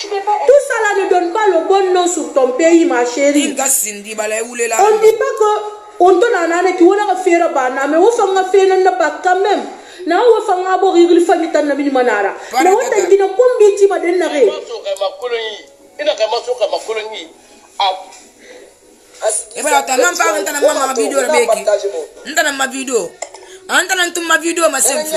Tout ça là ne donne pas le bon nom sur ton pays, ma chérie. On ne dit pas que on donne un année qui a fait la banane, mais on s'en a fait la pas quand même. na wo fanga bo rigli fami tan na bini manara na wata gina kombi ti ma den na re so ka makoloni ina ka maso ka makoloni ebala ta mam fa ntana mama ma video rebeki ntana ma video antana ntum ma video ma semfu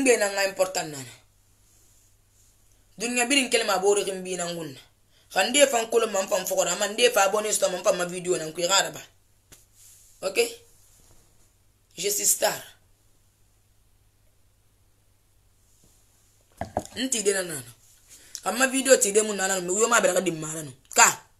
mbe na nga important nana dunia biri nkele ma bori kin bina ngunna kan de fan kolo man fan fokora man de fa abonné sto man fan ma video nan ku gara ba ok je suis star nti de nana amma video ti de mun nana mi yo ma bera ka dimara no ka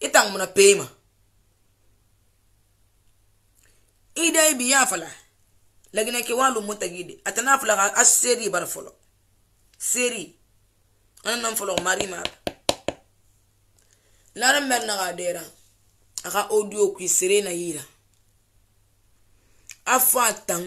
etango mona pema ida ibi ya fala lagina ke walu mota gide atana fala ka a seri bar folo seri ana nan folo mari mar lara mer na ga dera aka audio ku sere na yira afa tang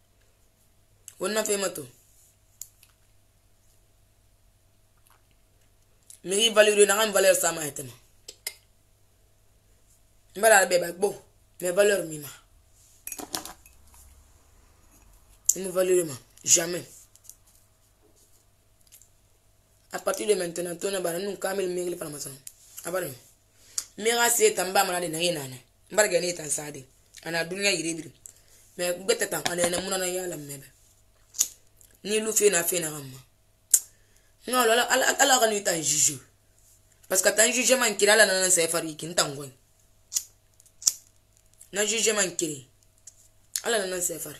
onna fe mato miri valeur na ngam valeur sama etema mbala be ba gbo me valeur mima ne valeur ma jamais à partir de maintenant tona bana nun kamel miri fana masana abana mera se tan ba mana de na yena na mbara gani tan sade ana dunya yirebiri me gbeta tan ana na muna na yala mebe ni lu fe na fe na gamma no ala ala ala ka ni tan juju parce que tan juju man kira la na se fari kin tan gon na juju man kiri ala na se fari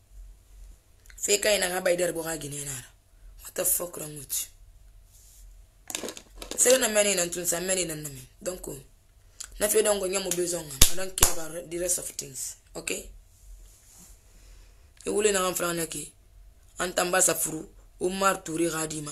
Feka ina nga bai der boga gine na. What the fuck wrong with you? Sebe na mene na tun sa mene na name. Donc na fe dongo nyamu besoin. I don't care about the rest of things. Okay? E wule na ngamfra na ki. Antamba sa furu. Umar Touré Radima.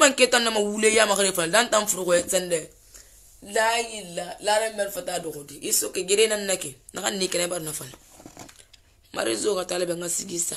man ke tan na ma wule ya ma kare fa dan tan furu ko yetsen de la illa la ran mer fata do godi iso ke gere nan nake na kan ni kene bar na fana mari zo ga talibe nga sigisa